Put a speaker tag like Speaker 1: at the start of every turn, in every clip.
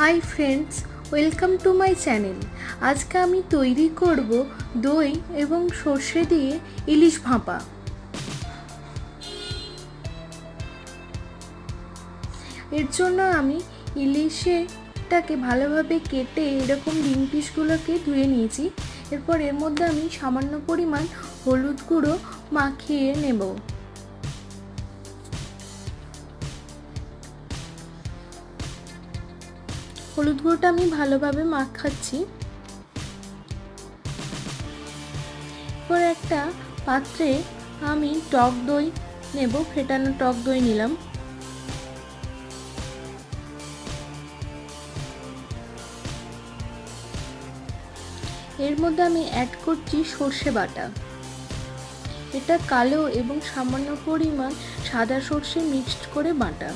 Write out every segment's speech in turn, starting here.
Speaker 1: Hi friends welcome to my channel আজকে আমি তৈরি করব দই এবং সর্ষে দিয়ে ইলিশ ভাপা। এর জন্য আমি ইলিশেটাকে ভালোভাবে কেটে এরকম ডিম পিসগুলোকে ধুয়ে নিয়েছি। এরপর এর মধ্যে আমি সামান্য পরিমাণ হলুদ গুঁড়ো মাখিয়ে নেব। হলুদ গুঁড়োটা আমি ভালোভাবে মাখাচ্ছি। এরপর একটা পাত্রে আমি টক দই নেব, ফেটানো টক দই নিলাম। এর মধ্যে আমি অ্যাড করছি সর্ষে বাটা। এটা কালো এবং সামান্য পরিমাণ সাদা সর্ষে মিক্সড করে বাটা।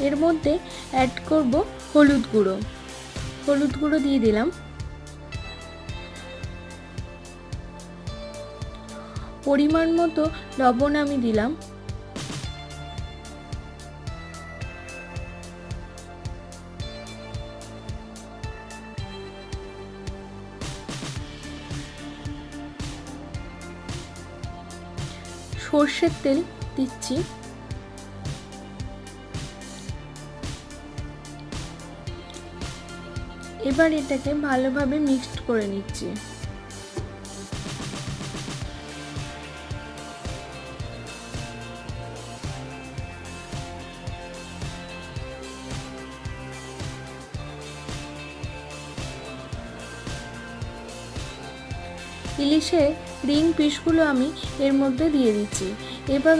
Speaker 1: এর মধ্যে অ্যাড করব হলুদ গুঁড়ো। হলুদ গুঁড়ো দিয়ে দিলাম। পরিমাণ মতো লবণ আমি দিলাম। সর্ষের তেল দিচ্ছি। এবার এটাকে ভালোভাবে মিক্সড করে নিচ্ছি। ইলিশের রিং পিসগুলো আমি এর মধ্যে দিয়ে দিচ্ছি। এবার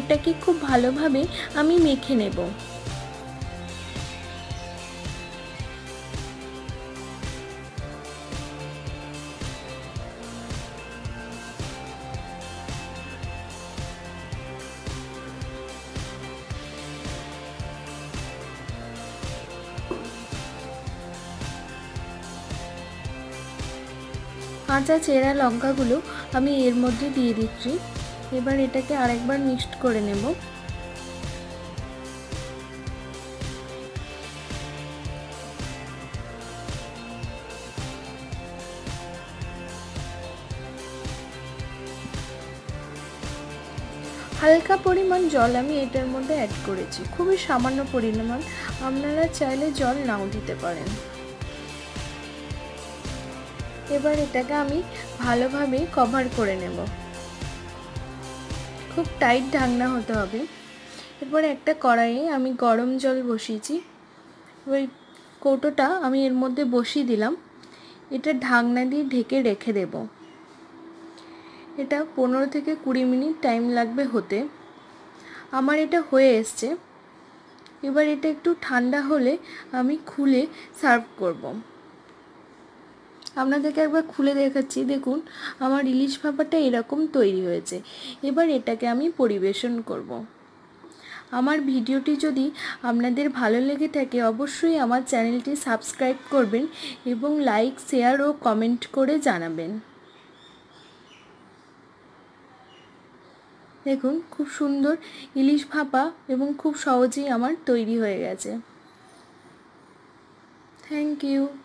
Speaker 1: এটাকে খুব ভালোভাবে আমি মেখে নেব। কাঁচা চেরা লঙ্কাগুলো আমি এর মধ্যে দিয়ে দিচ্ছি। এবার এটাকে আরেকবার মিক্সড করে নেব। হালকা পরিমাণ জল আমি এটার মধ্যে অ্যাড করেছি। খুবই সামান্য পরিমাণ। আপনারা চাইলে জল নাও দিতে পারেন। এবার এটাকে আমি ভালোভাবে কভার করে নেব। খুব টাইট ঢাকনা হতে হবে। এরপরে একটা কড়াইয়ে আমি গরম জল বসিয়েছি। ওই কৌটোটা আমি এর মধ্যে বসিয়ে দিলাম। এটা ঢাকনা দিয়ে ঢেকে রেখে দেব। এটা পনেরো থেকে কুড়ি মিনিট টাইম লাগবে হতে। আমার এটা হয়ে এসছে। এবার এটা একটু ঠান্ডা হলে আমি খুলে সার্ভ করব। আপনাদেরকে একবার খুলে দেখাচ্ছি। দেখুন, আমার ইলিশ ভাপাটা এরকম তৈরি হয়েছে। এবার এটাকে আমি পরিবেশন করব। আমার ভিডিওটি যদি আপনাদের ভালো লেগে থাকে, অবশ্যই আমার চ্যানেলটি সাবস্ক্রাইব করবেন এবং লাইক, শেয়ার ও কমেন্ট করে জানাবেন। দেখুন, খুব সুন্দর ইলিশ ভাপা এবং খুব সহজেই আমার তৈরি হয়ে গেছে। Thank you.